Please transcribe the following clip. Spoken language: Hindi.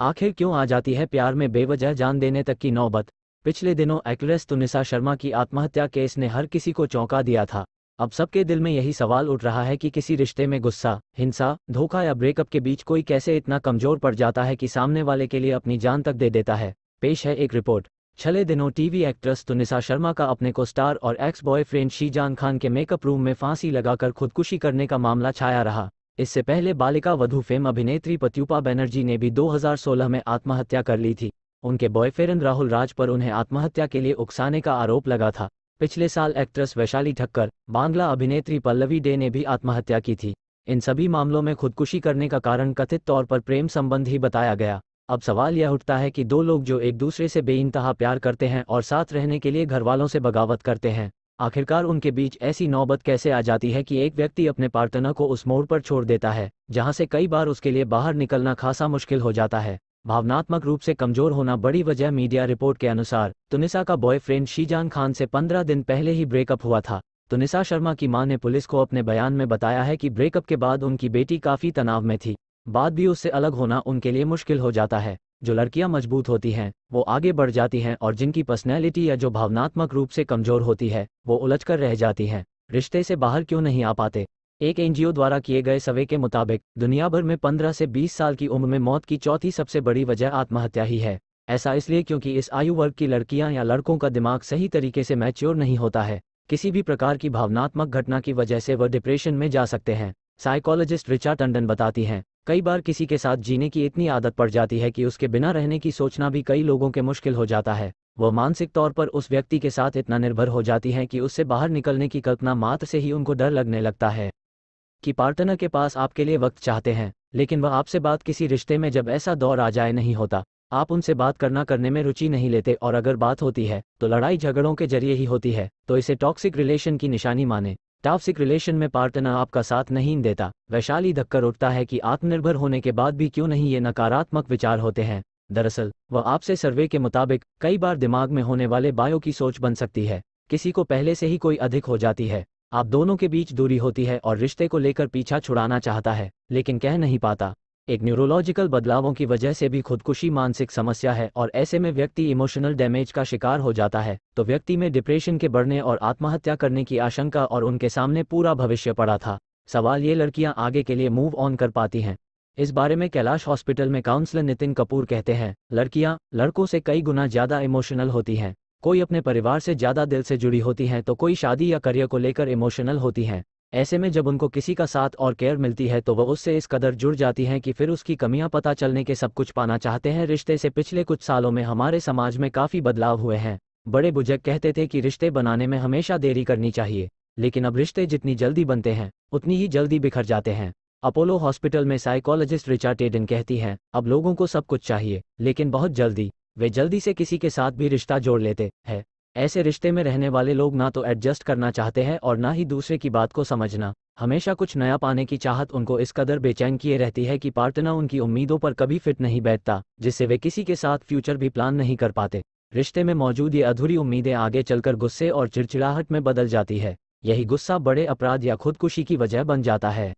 आखिर क्यों आ जाती है प्यार में बेवजह जान देने तक की नौबत? पिछले दिनों एक्ट्रेस तुनिसा शर्मा की आत्महत्या केस ने हर किसी को चौंका दिया था। अब सबके दिल में यही सवाल उठ रहा है कि किसी रिश्ते में गुस्सा, हिंसा, धोखा या ब्रेकअप के बीच कोई कैसे इतना कमज़ोर पड़ जाता है कि सामने वाले के लिए अपनी जान तक दे देता है? पेश है एक रिपोर्ट। छले दिनों टीवी एक्ट्रेस तुनिसा शर्मा का अपने को स्टार और एक्स बॉयफ्रेंड शीजान खान के मेकअप रूम में फांसी लगाकर खुदकुशी करने का मामला छाया रहा। इससे पहले बालिका वधु फेम अभिनेत्री पत्युपा बनर्जी ने भी 2016 में आत्महत्या कर ली थी। उनके बॉयफ्रेंड राहुल राज पर उन्हें आत्महत्या के लिए उकसाने का आरोप लगा था। पिछले साल एक्ट्रेस वैशाली ठक्कर, बांग्ला अभिनेत्री पल्लवी डे ने भी आत्महत्या की थी। इन सभी मामलों में खुदकुशी करने का कारण कथित तौर पर प्रेम संबंध ही बताया गया। अब सवाल यह उठता है कि दो लोग जो एक दूसरे से बेइंतहा प्यार करते हैं और साथ रहने के लिए घर वालों से बगावत करते हैं आखिरकार उनके बीच ऐसी नौबत कैसे आ जाती है कि एक व्यक्ति अपने पार्टनर को उस मोड़ पर छोड़ देता है, जहाँ से कई बार उसके लिए बाहर निकलना खासा मुश्किल हो जाता है। भावनात्मक रूप से कमज़ोर होना बड़ी वजह मीडिया रिपोर्ट के अनुसार, तुनिसा का बॉयफ्रेंड शीजान खान से पंद्रह दिन पहले ही ब्रेकअप हुआ था। तुनिसा शर्मा की माँ ने पुलिस को अपने बयान में बताया है कि ब्रेकअप के बाद उनकी बेटी काफ़ी तनाव में थी। बाद भी उससे अलग होना उनके लिए मुश्किल हो जाता है। जो लड़कियाँ मज़बूत होती हैं, वो आगे बढ़ जाती हैं और जिनकी पर्सनैलिटी या जो भावनात्मक रूप से कमज़ोर होती है, वो उलझ कर रह जाती हैं। रिश्ते से बाहर क्यों नहीं आ पाते? एक एनजीओ द्वारा किए गए सर्वे के मुताबिक, दुनिया भर में 15 से 20 साल की उम्र में मौत की चौथी सबसे बड़ी वजह आत्महत्या ही है। ऐसा इसलिए क्योंकि इस आयु वर्ग की लड़कियाँ या लड़कों का दिमाग सही तरीके से मैच्योर नहीं होता है। किसी भी प्रकार की भावनात्मक घटना की वजह से वह डिप्रेशन में जा सकते हैं साइकोलॉजिस्ट रिचा टंडन बताती हैं। कई बार किसी के साथ जीने की इतनी आदत पड़ जाती है कि उसके बिना रहने की सोचना भी कई लोगों के मुश्किल हो जाता है। वह मानसिक तौर पर उस व्यक्ति के साथ इतना निर्भर हो जाती है कि उससे बाहर निकलने की कल्पना मात्र से ही उनको डर लगने लगता है कि पार्टनर के पास आपके लिए वक्त चाहते हैं, लेकिन वह आपसे बात किसी रिश्ते में जब ऐसा दौर आ जाए नहीं होता। आप उनसे बात करना करने में रुचि नहीं लेते और अगर बात होती है तो लड़ाई झगड़ों के ज़रिए ही होती है तो इसे टॉक्सिक रिलेशन की निशानी माने। टॉक्सिक रिलेशन में पार्टनर आपका साथ नहीं देता। वैशाली धक्कर उठता है कि आत्मनिर्भर होने के बाद भी क्यों नहीं ये नकारात्मक विचार होते हैं। दरअसल, वह आपसे सर्वे के मुताबिक कई बार दिमाग में होने वाले बायो की सोच बन सकती है। किसी को पहले से ही कोई अधिक हो जाती है। आप दोनों के बीच दूरी होती है और रिश्ते को लेकर पीछा छुड़ाना चाहता है, लेकिन कह नहीं पाता। एक न्यूरोलॉजिकल बदलावों की वजह से भी खुदकुशी मानसिक समस्या है और ऐसे में व्यक्ति इमोशनल डैमेज का शिकार हो जाता है तो व्यक्ति में डिप्रेशन के बढ़ने और आत्महत्या करने की आशंका और उनके सामने पूरा भविष्य पड़ा था। सवाल ये लड़कियाँ आगे के लिए मूव ऑन कर पाती हैं। इस बारे में कैलाश हॉस्पिटल में काउंसलर नितिन कपूर कहते हैं, लड़कियाँ, लड़कों से कई गुना ज़्यादा इमोशनल होती हैं। कोई अपने परिवार से ज़्यादा दिल से जुड़ी होती हैं तो कोई शादी या करियर को लेकर इमोशनल होती हैं। ऐसे में जब उनको किसी का साथ और केयर मिलती है तो वह उससे इस कदर जुड़ जाती हैं कि फिर उसकी कमियाँ पता चलने के सब कुछ पाना चाहते हैं। रिश्ते से पिछले कुछ सालों में हमारे समाज में काफ़ी बदलाव हुए हैं। बड़े बुज़ुर्ग कहते थे कि रिश्ते बनाने में हमेशा देरी करनी चाहिए, लेकिन अब रिश्ते जितनी जल्दी बनते हैं, उतनी ही जल्दी बिखर जाते हैं। अपोलो हॉस्पिटल में साइकोलॉजिस्ट रिचा टेडन कहती हैं, अब लोगों को सब कुछ चाहिए, लेकिन बहुत जल्दी, वे जल्दी से किसी के साथ भी रिश्ता जोड़ लेते हैं। ऐसे रिश्ते में रहने वाले लोग ना तो एडजस्ट करना चाहते हैं और ना ही दूसरे की बात को समझना। हमेशा कुछ नया पाने की चाहत उनको इस कदर बेचैन किए रहती है कि पार्टनर उनकी उम्मीदों पर कभी फिट नहीं बैठता, जिससे वे किसी के साथ फ्यूचर भी प्लान नहीं कर पाते। रिश्ते में मौजूद ये अधूरी उम्मीदें आगे चलकर गुस्से और चिड़चिड़ाहट में बदल जाती है। यही गुस्सा बड़े अपराध या खुदकुशी की वजह बन जाता है।